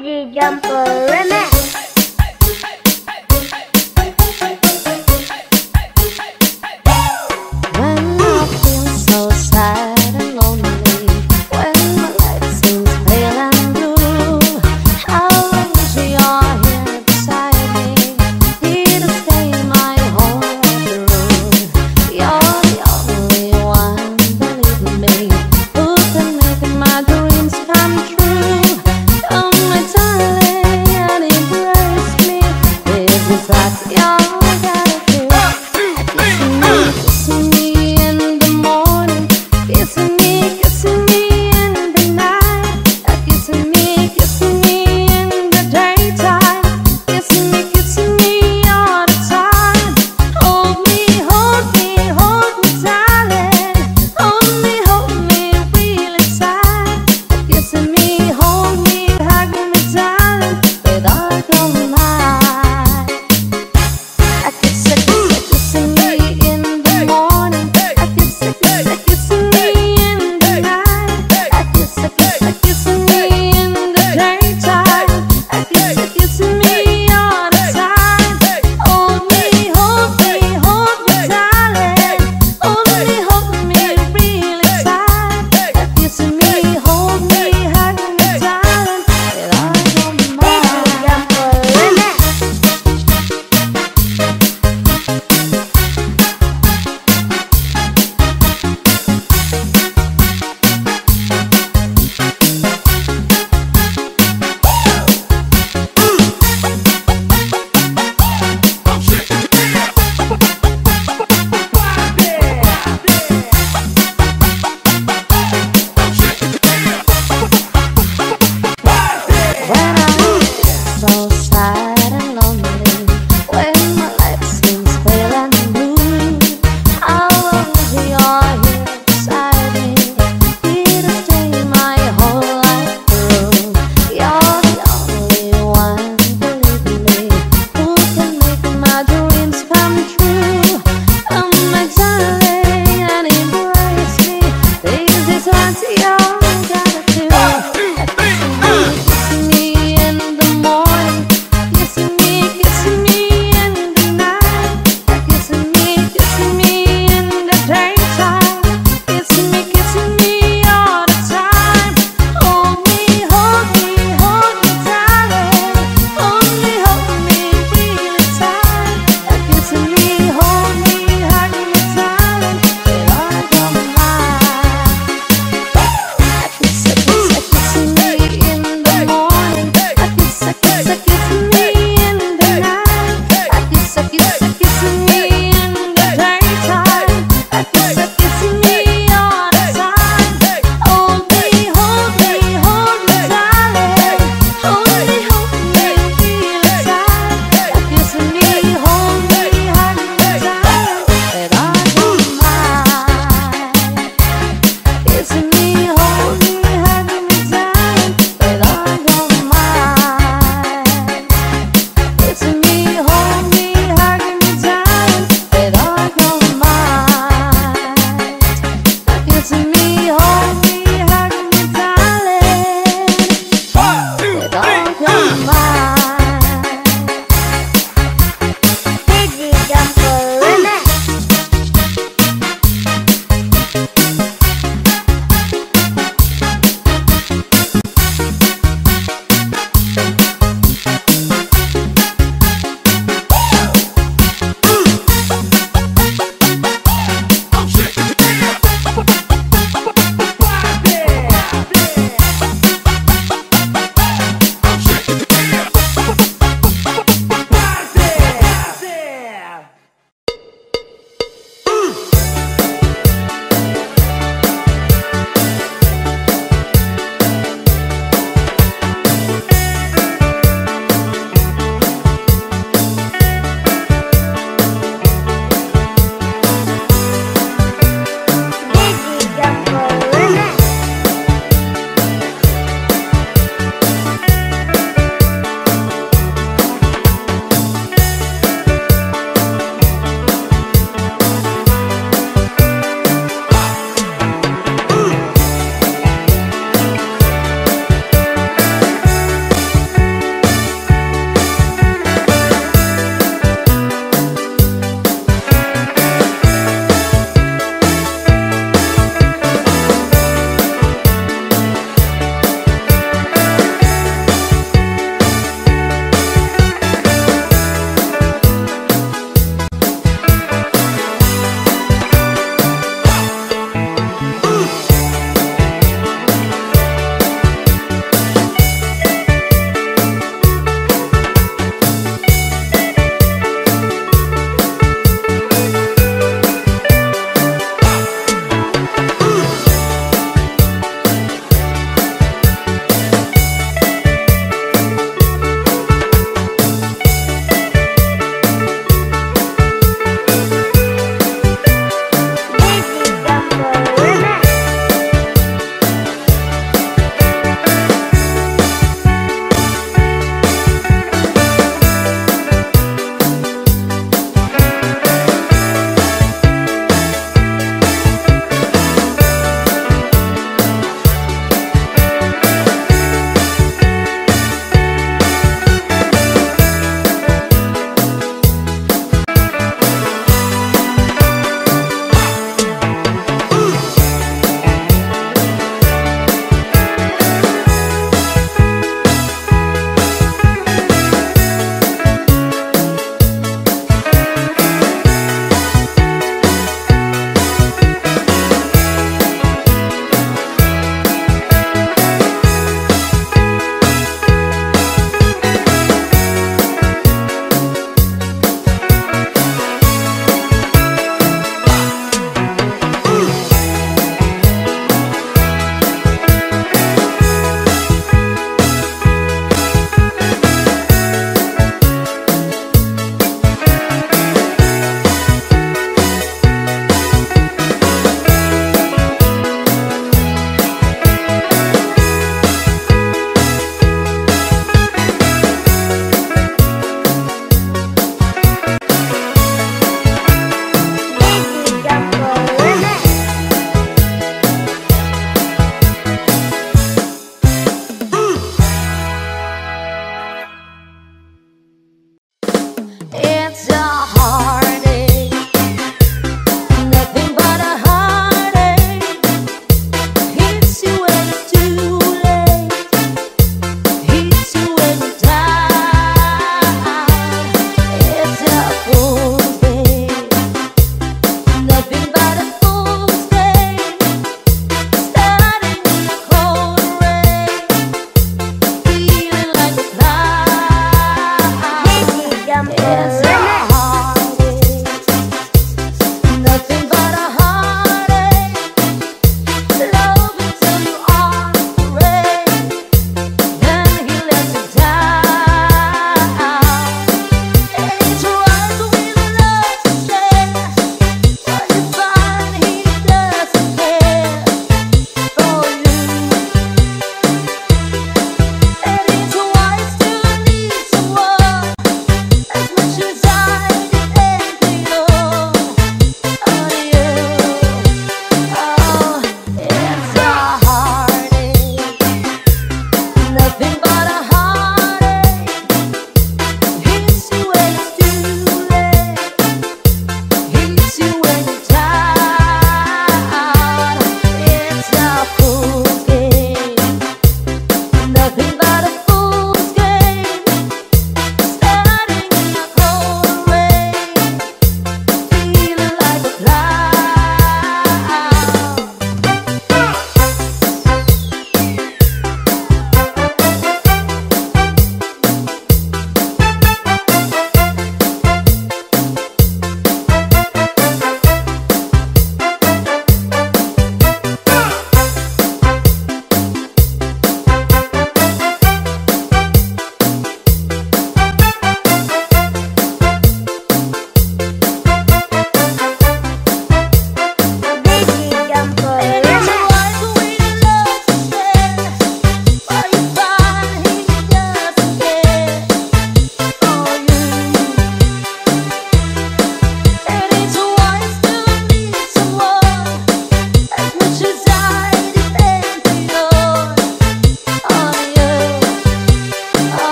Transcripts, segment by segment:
Jumper Remix. When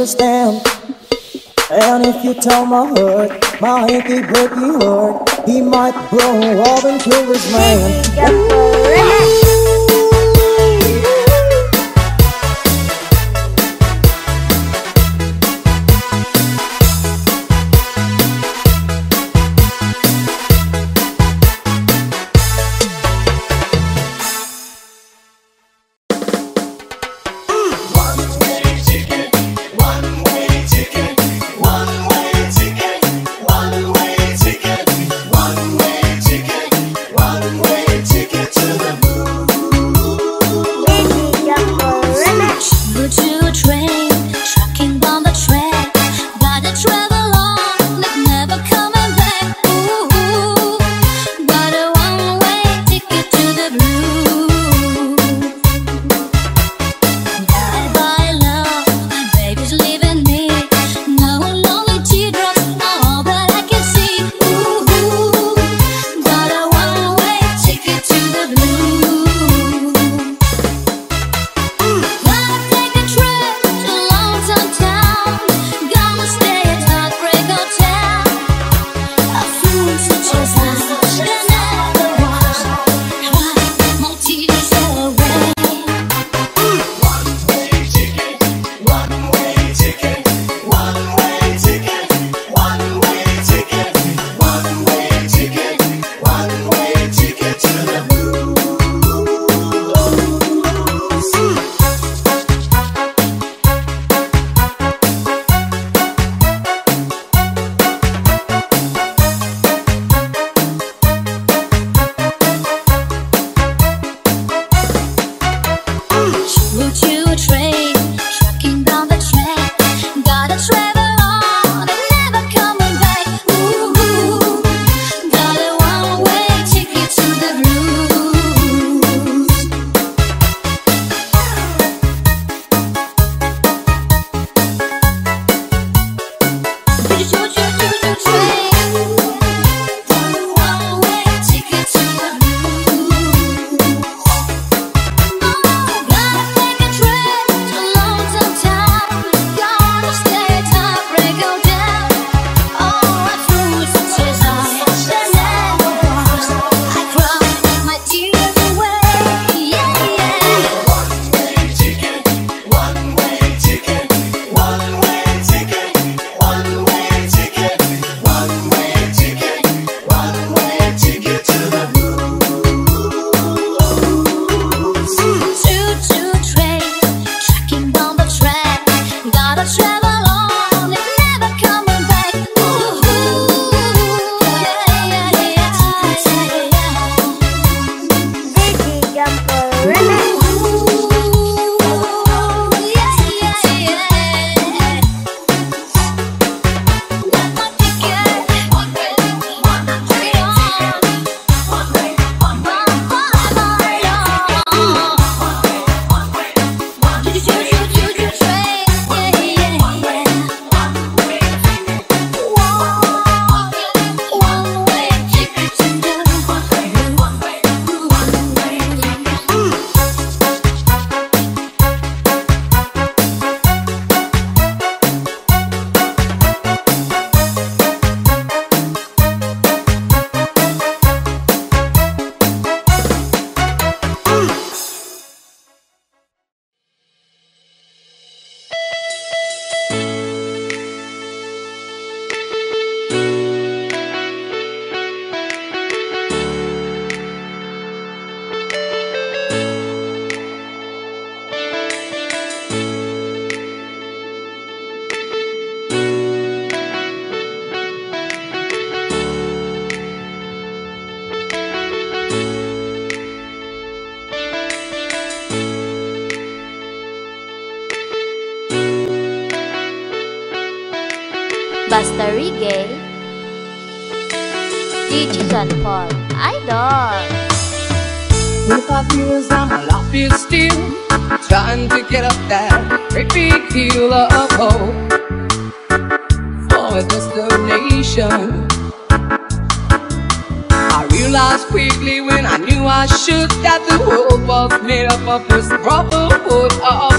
understand. And if you tell my heart, my hinky, breaky heart, he might grow up into his man. Of this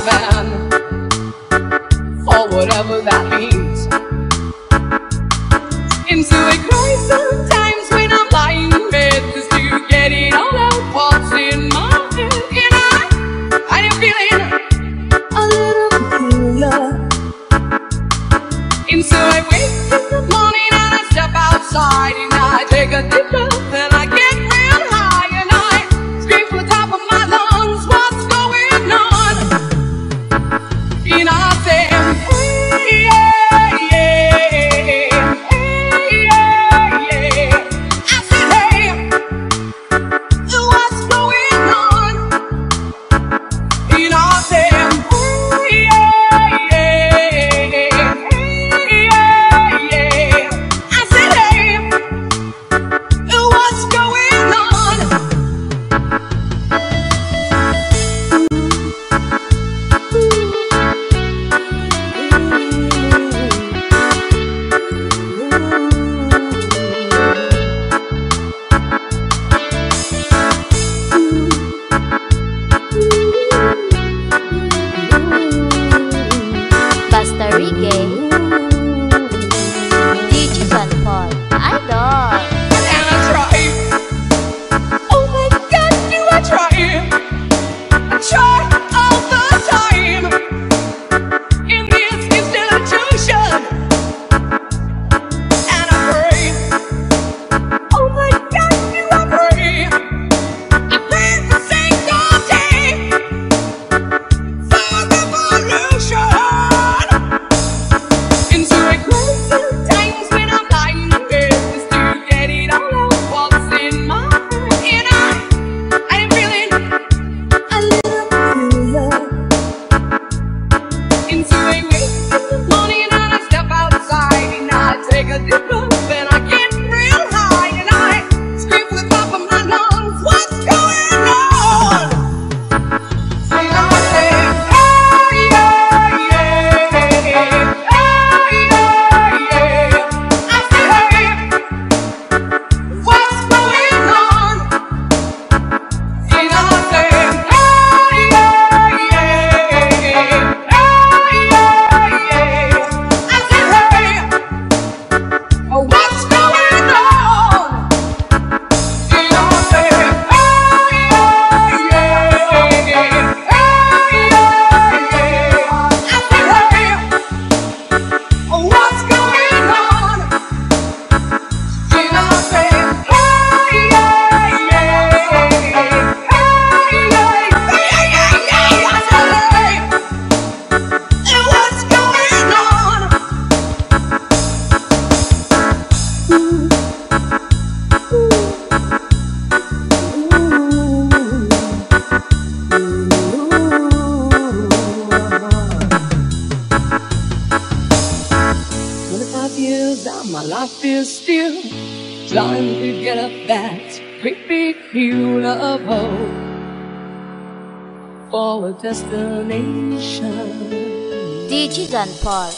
John Paul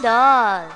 Idol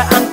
I'm.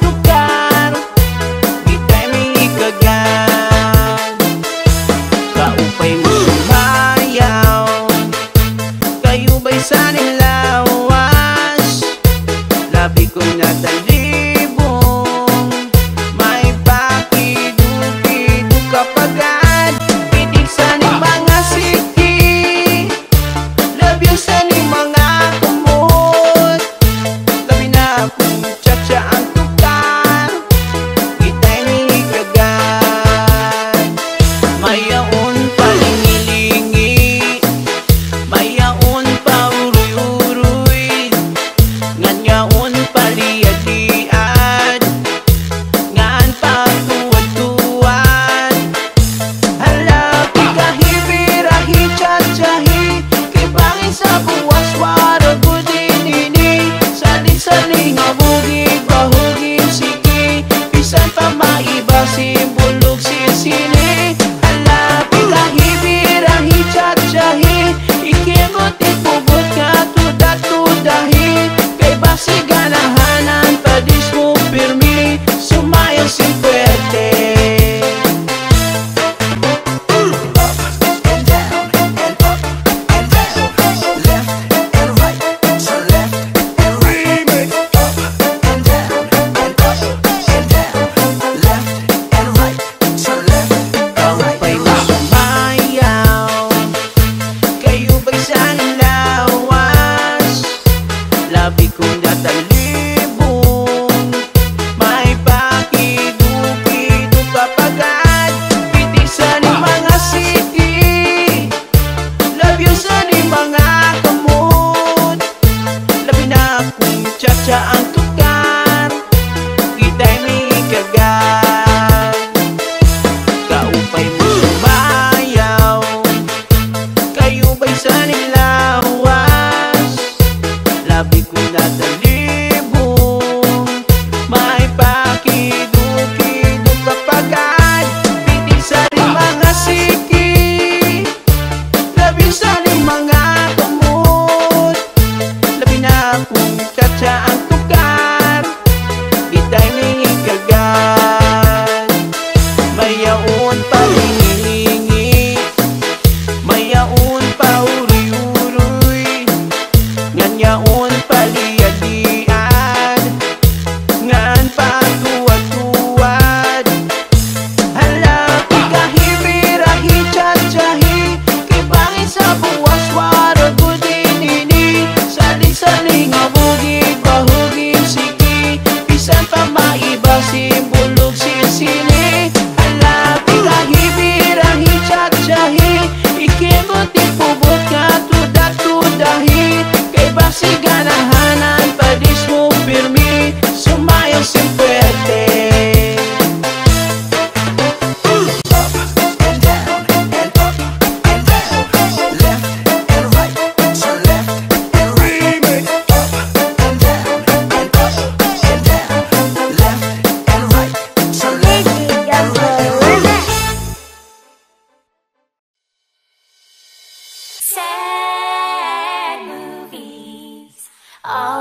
Oh.